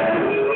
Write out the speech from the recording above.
Amen.